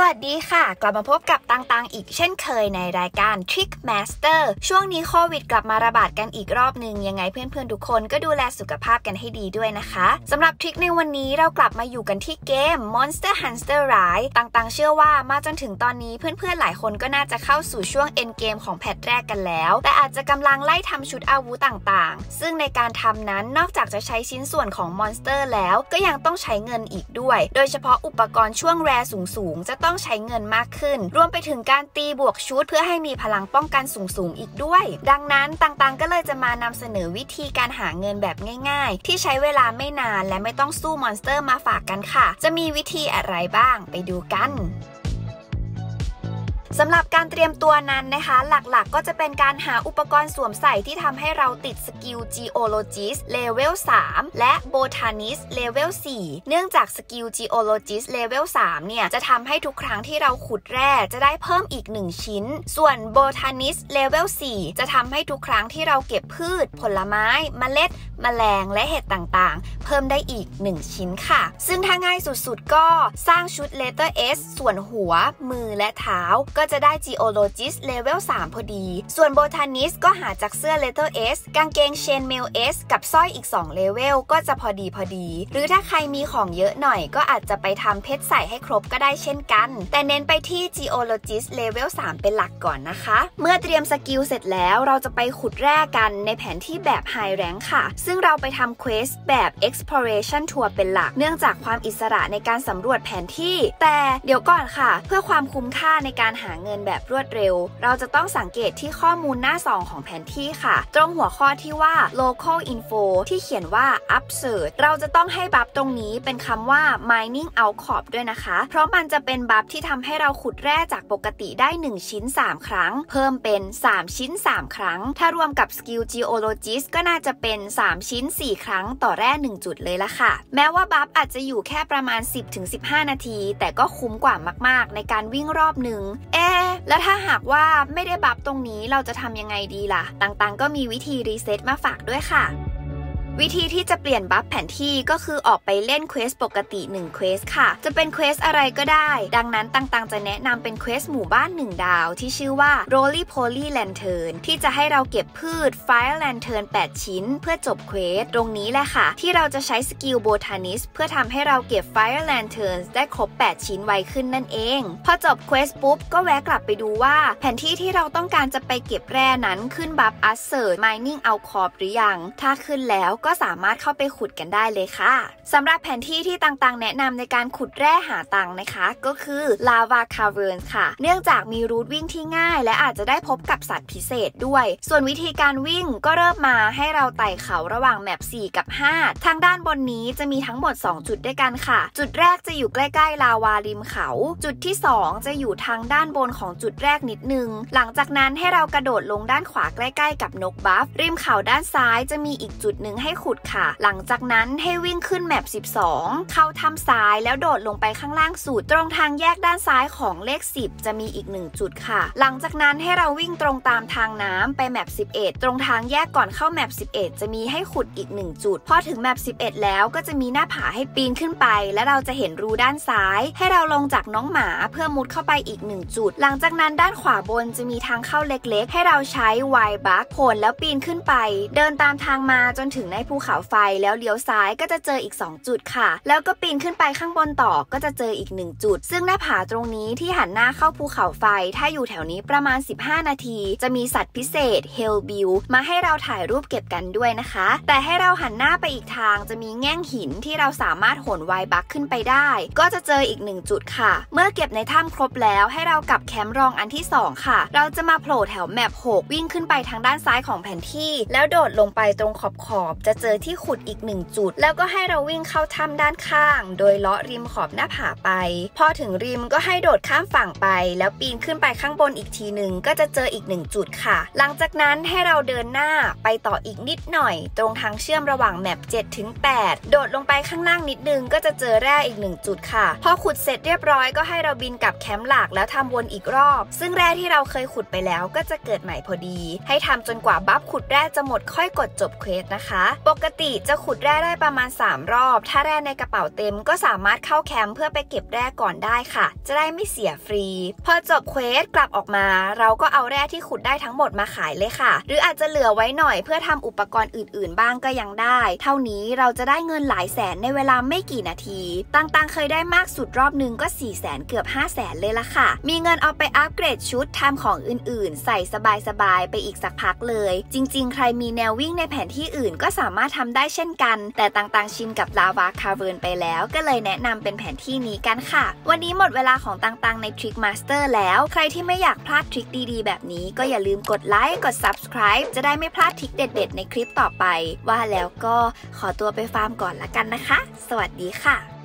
สวัสดีค่ะ กลับมาพบกับตังๆอีกเช่นเคยในรายการ Trick Master ช่วงนี้โควิดกลับมาระบาดกันอีกรอบหนึ่งยังไงเพื่อนๆ ทุกคนก็ดูแลสุขภาพกันให้ดีด้วยนะคะสำหรับ trick ในวันนี้เรากลับมาอยู่กันที่เกม Monster Hunter Rise ตังๆ เชื่อว่ามาจนถึงตอนนี้เพื่อนๆ หลายคนก็น่าจะเข้าสู่ช่วง end game ของ patch แรกกันแล้ว แต่อาจจะกำลังไล่ทำชุดอาวุธต่างๆ ซึ่งในการทำนั้นนอกจากจะใช้ชิ้นส่วนของมอนสเตอร์แล้วก็ยังต้องใช้เงินอีกด้วย โดยเฉพาะอุปกรณ์ช่วงแรสูงๆจะต้อง้องใช้เงินมากขึ้น รวมไปถึงการตีบวกชุด เพื่อให้มีพลังป้องกันสูงๆอีกด้วย ดังนั้นตังๆ ก็เลยจะมานำเสนอวิธีการหาเงินแบบง่าย ๆ ที่ใช้เวลาไม่นานและไม่ต้องสู้มอนสเตอร์มาฝากกันค่ะ จะมีวิธีอะไรบ้างไปดูกัน สำหรับการเตรียมตัวนั้นนะคะ หลักๆก็จะเป็นการหาอุปกรณ์สวมใส่ที่ทำให้เราติดสกิล Geologist Level 3 และ Botanist Level 4 เนื่องจาก skill Geologist Level 3 เนี่ย จะทำให้ทุกครั้งที่เราขุดแร่จะได้เพิ่มอีก 1 ชิ้น ส่วน Botanist Level 4 จะทำให้ทุกครั้งที่เราเก็บพืช ผลไม้มเมล็ดมแมลงและเห็ดต่างๆ เพิ่มได้อีก 1 ชิ้นค่ะ ซึ่งถ้าง่ายสุดๆ ก็สร้างชุด Letter S ส่วนหัว มือและเท้าก็จะได้ Geologist Level 3 พอดี ส่วน Botanist ก็หาจากเสื้อ Letter S กางเกง Chainmail S กับสร้อยอีก 2 เลเวลก็จะพอดีพอดี หรือถ้าใครมีของเยอะหน่อย ก็อาจจะไปทำเพชรใส่ให้ครบก็ได้เช่นกัน แต่เน้นไปที่ Geologist Level 3 เป็นหลักก่อนนะคะ เมื่อเตรียม skill เสร็จแล้วเราจะไปขุดแร่กันในแผนที่แบบ High Rank ค่ะ ซึ่งเราไปทำ quest แบบ Exploration Tour เป็นหลัก เนื่องจากความอิสระในการสำรวจแผนที่ แต่เดี๋ยวก่อนค่ะ เพื่อความคุ้มค่าในการหาเงินแบบรวดเร็ว เราจะต้องสังเกตที่ข้อมูลหน้า 2 ของแผนที่ค่ะ ตรงหัวข้อที่ว่า local info ที่เขียนว่า u p s e r t เราจะต้องให้ buff ตรงนี้เป็นคำว่า mining outcrop ด้วยนะคะ เพราะมันจะเป็น buff ที่ทำให้เราขุดแร่จากปกติได้ 1 ชิ้น 3 ครั้ง เพิ่มเป็น 3 ชิ้น 3 ครั้ง ถ้ารวมกับสกิล geologist ก็น่าจะเป็น 3 ชิ้น 4 ครั้งต่อแร่ 1 จุดเลยละค่ะ แม้ว่า buff อาจจะอยู่แค่ประมาณ 10-15 นาที แต่ก็คุ้มกว่ามาก ๆ ในการวิ่งรอบหนึ่งเอ๊แล้วถ้าหากว่าไม่ได้ buff ตรงนี้เราจะทำยังไงดีล่ะ ต่างๆ ก็มีวิธี reset มาฝากด้วยค่ะ วิธีที่จะเปลี่ยน buff แผนที่ก็คือออกไปเล่น quest ปกติ1 quest ค่ะ จะเป็น quest อะไรก็ได้ ดังนั้นต่างๆ จะแนะนำเป็น quest หมู่บ้าน 1 ดาว ที่ชื่อว่า Roly Poly Lantern ที่จะให้เราเก็บพืช Fire Lantern 8 ชิ้น เพื่อจบ quest ตรงนี้แหละค่ะ ที่เราจะใช้ skill Botanist เพื่อทำให้เราเก็บ Fire Lantern ได้ครบ 8 ชิ้นไวขึ้นนั่นเอง พอจบ quest ปุ๊บก็แวะกลับไปดูว่า แผนที่ที่เราต้องการจะไปเก็บแร่นั้นขึ้นบัฟ Assert Mining Outcrop หรือยังถ้าขึ้นแล้วก็สามารถเข้าไปขุดกันได้เลยค่ะสำหรับแผนที่ที่ต่างๆ แนะนำในการขุดแร่หาตังนะคะ ก็คือ Lava Caverns ค่ะ เนื่องจากมี route วิ่งที่ง่าย และอาจจะได้พบกับสัตว์พิเศษด้วย ส่วนวิธีการวิ่งก็เริ่มมาให้เราไต่เขาระหว่าง map 4 กับ 5 ทางด้านบนนี้จะมีทั้งหมด 2 จุดด้วยกันค่ะ จุดแรกจะอยู่ใกล้ๆลาวาริมเขา จุดที่ 2 จะอยู่ทางด้านบนของจุดแรกนิดนึง หลังจากนั้นให้เรากระโดดลงด้านขวาใกล้ ๆ กับนกบัฟริมเขาด้านซ้ายจะมีอีกจุดหนึ่งให้ขุดค่ะ หลังจากนั้นให้วิ่งขึ้นแมป 12 เข้าถ้ำซ้ายแล้วโดดลงไปข้างล่างสุด ตรงทางแยกด้านซ้ายของเลข 10 จะมีอีก 1 จุดค่ะ หลังจากนั้นให้เราวิ่งตรงตามทางน้ำไปแมป 11 ตรงทางแยกก่อนเข้าแมป 11 จะมีให้ขุดอีก 1 จุด พอถึงแมป 11 แล้วก็จะมีหน้าผาให้ปีนขึ้นไป และเราจะเห็นรูด้านซ้าย ให้เราลงจากน้องหมาเพื่อมุดเข้าไปอีก 1 จุด หลังจากนั้นด้านขวาบนจะมีทางเข้าเล็กๆ ให้เราใช้ไวบัคโผลแล้วปีนขึ้นไป เดินตามทางมาจนถึงในภูเขาไฟแล้วเลี้ยวซ้ายก็จะเจออีก 2 จุดค่ะ แล้วก็ปีนขึ้นไปข้างบนต่อก็จะเจออีก 1 จุด ซึ่งหน้าผาตรงนี้ที่หันหน้าเข้าภูเขาไฟ ถ้าอยู่แถวนี้ประมาณ 15 นาที จะมีสัตว์พิเศษเฮลบิลมาให้เราถ่ายรูปเก็บกันด้วยนะคะ แต่ให้เราหันหน้าไปอีกทางจะมีแง่งหินที่เราสามารถโหนไวบักขึ้นไปได้ ก็จะเจออีก 1 จุดค่ะ เมื่อเก็บในถ้ำครบแล้วให้เรากลับแคมป์รองอันที่ 2 ค่ะ เราจะมาโผล่แถวแมป6วิ่งขึ้นไปทางด้านซ้ายของแผนที่ แล้วโดดลงไปตรงขอบขอบจะเจอที่ขุดอีก1จุด แล้วก็ให้เราวิ่งเข้าถ้ำด้านข้าง โดยเลาะริมขอบหน้าผาไป พอถึงริมก็ให้โดดข้ามฝั่งไป แล้วปีนขึ้นไปข้างบนอีกทีหนึ่งก็จะเจออีกหนึ่งจุดค่ะ หลังจากนั้นให้เราเดินหน้าไปต่ออีกนิดหน่อย ตรงทางเชื่อมระหว่างแมป7ถึง8โดดลงไปข้างล่างนิดนึงก็จะเจอแร่อีกหนึ่งจุดค่ะ พอขุดเสร็จเรียบร้อยก็ให้เราบินกลับแคมป์หลักแล้วทำวนอีกรอบ ซึ่งแร่ที่เราเคยขุดไปแล้วก็จะเกิดใหม่พอดี ให้ทำจนกว่า buff ขุดแร่จะหมดค่อยกดจบ quest นะคะปกติจะขุดแร่ได้ประมาณ 3 รอบ ถ้าแร่ในกระเป๋าเต็มก็สามารถเข้าแคมป์เพื่อไปเก็บแร่ก่อนได้ค่ะ จะได้ไม่เสียฟรี พอจบ quest กลับออกมา เราก็เอาแร่ที่ขุดได้ทั้งหมดมาขายเลยค่ะ หรืออาจจะเหลือไว้หน่อยเพื่อทำอุปกรณ์อื่น ๆ บ้างก็ยังได้ เท่านี้เราจะได้เงินหลายแสนในเวลาไม่กี่นาที ต่างๆ เคยได้มากสุดรอบนึงก็4 0 0แสนเกือบ5 0 0แสนเลยละค่ะ มีเงินเอาไปอัปเกรดชุดทำของอื่น ๆ ใส่สบายๆไปอีกสักพักเลย จริง ๆ ใครมีแนววิ่งในแผนที่อื่นก็สามารถทำได้เช่นกัน แต่ต่างๆชินกับ Lava Cavern ไปแล้ว ก็เลยแนะนำเป็นแผนที่นี้กันค่ะ วันนี้หมดเวลาของต่างๆใน Trick Master แล้ว ใครที่ไม่อยากพลาด trick ดีๆ แบบนี้ก็อย่าลืมกดไลค์ กด subscribe จะได้ไม่พลาด trick เด็ด ๆ ในคลิปต่อไป ว่าแล้วก็ขอตัวไปฟาร์มก่อนละกันนะคะ สวัสดีค่ะ